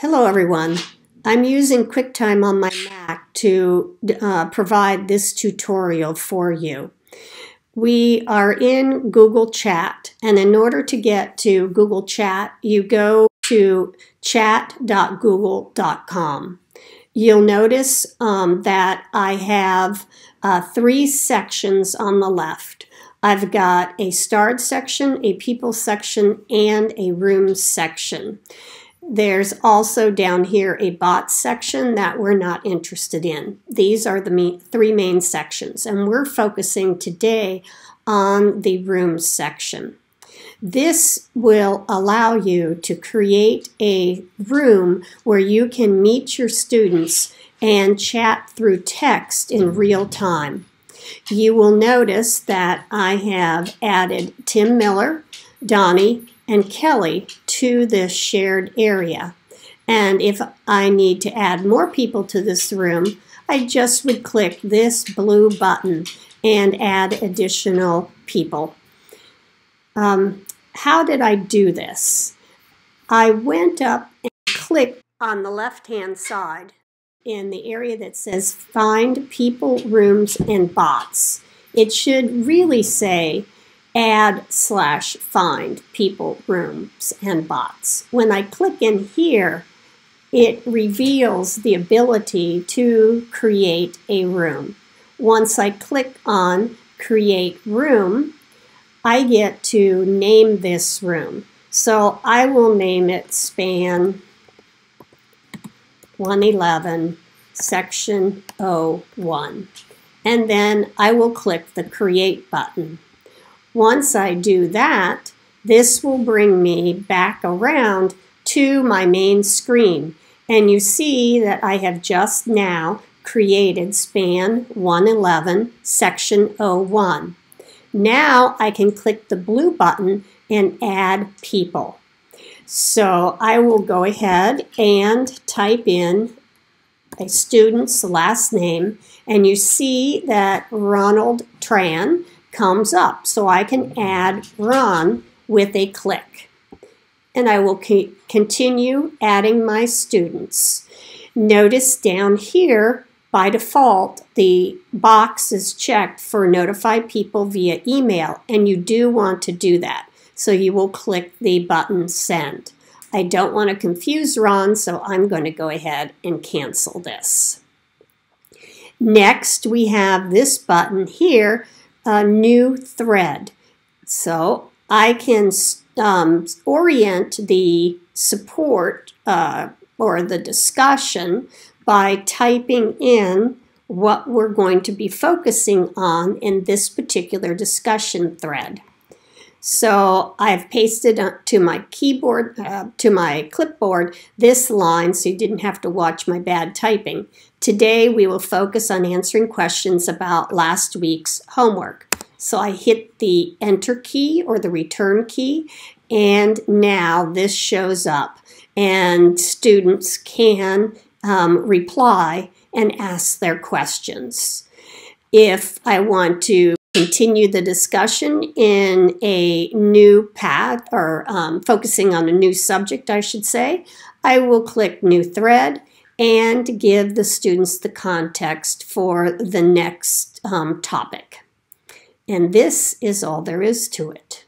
Hello everyone. I'm using QuickTime on my Mac to uh, provide this tutorial for you. We are in Google Chat and in order to get to Google Chat you go to chat.google.com. You'll notice um, that I have uh, three sections on the left. I've got a starred section, a people section, and a rooms section. There's also down here a bot section that we're not interested in. These are the three main sections, and we're focusing today on the rooms section. This will allow you to create a room where you can meet your students and chat through text in real time. You will notice that I have added Tim Miller, Donnie, and Kelly to this shared area. And if I need to add more people to this room, I just would click this blue button and add additional people. Um, how did I do this? I went up and clicked on the left-hand side in the area that says Find People, Rooms, and Bots. It should really say add slash find people, rooms, and bots. When I click in here, it reveals the ability to create a room. Once I click on create room, I get to name this room. So I will name it span 111 section 01. And then I will click the create button. Once I do that, this will bring me back around to my main screen. And you see that I have just now created span 111 section 01. Now I can click the blue button and add people. So I will go ahead and type in a student's last name and you see that Ronald Tran comes up. So I can add Ron with a click. And I will continue adding my students. Notice down here, by default, the box is checked for notify people via email, and you do want to do that. So you will click the button send. I don't want to confuse Ron, so I'm going to go ahead and cancel this. Next, we have this button here a new thread. So I can um, orient the support uh, or the discussion by typing in what we're going to be focusing on in this particular discussion thread. So I've pasted to my keyboard, uh, to my clipboard, this line so you didn't have to watch my bad typing. Today we will focus on answering questions about last week's homework. So I hit the enter key or the return key and now this shows up and students can um, reply and ask their questions. If I want to continue the discussion in a new path or um, focusing on a new subject, I should say, I will click New Thread and give the students the context for the next um, topic. And this is all there is to it.